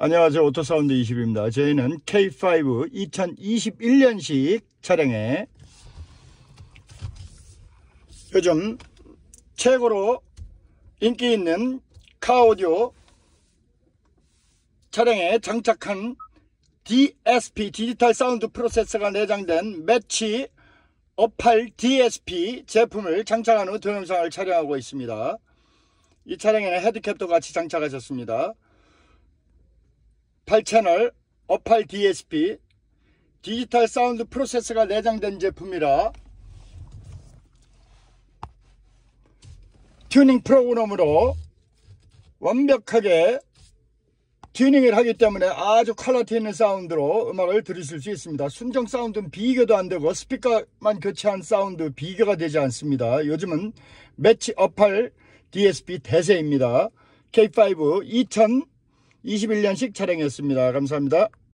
안녕하세요. 오토사운드 20입니다. 저희는 K5 2021년식 차량에 요즘 최고로 인기 있는 카오디오 차량에 장착한 DSP 디지털 사운드 프로세서가 내장된 MATCH UP 8 DSP 제품을 장착한 후 동영상을 촬영하고 있습니다. 이 차량에는 head cap도 같이 장착하셨습니다. 8채널 UP 8 DSP 디지털 사운드 프로세서가 내장된 제품이라 튜닝 프로그램으로 완벽하게 튜닝을 하기 때문에 아주 퀄리티 있는 사운드로 음악을 들으실 수 있습니다. 순정 사운드는 비교도 안 되고 스피커만 교체한 사운드 비교가 되지 않습니다. 요즘은 매치 어팔 DSP 대세입니다. K5 2021년식 차량이었습니다. 감사합니다.